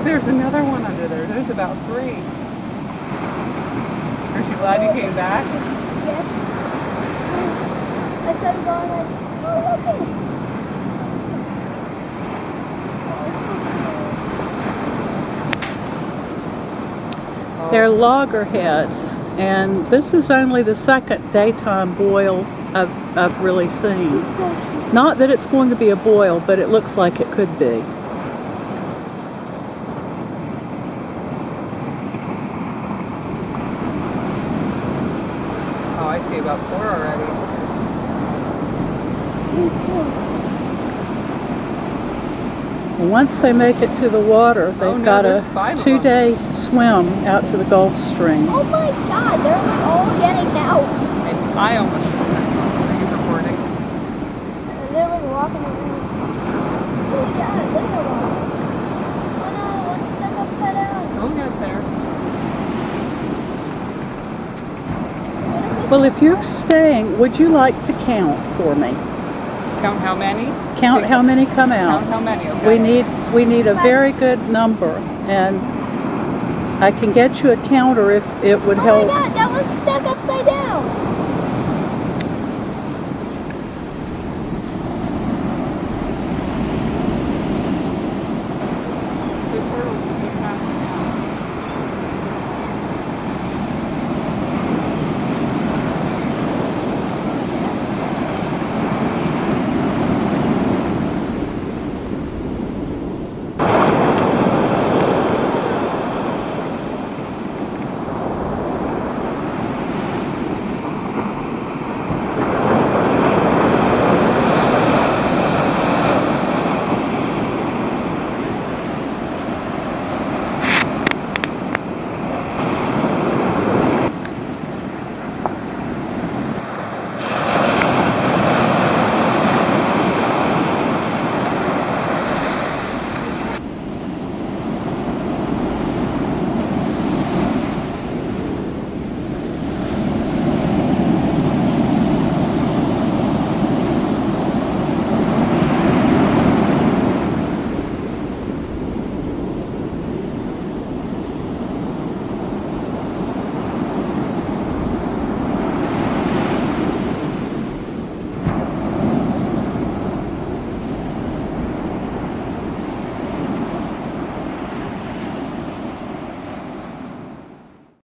there's another one under there. There's about three. Aren't you glad you came back? Yes. I started going like, oh, look at They're loggerheads, and this is only the second daytime boil I've, I've really seen. Not that it's going to be a boil, but it looks like it could be. Oh, about four already. Once they make it to the water, oh, they've Oh, no, got a two-day swim out to the Gulf Stream. Oh my god, they're like all getting out. And I almost Are you recording? And they're like walking around. Oh my god, look at them. Oh no, one step upside down. Don't get there. Well, if you're staying, would you like to count for me? Count how many? Count how many come out. Count out. how many, okay? We need we need a very good number, and I can get you a counter if it would Oh help.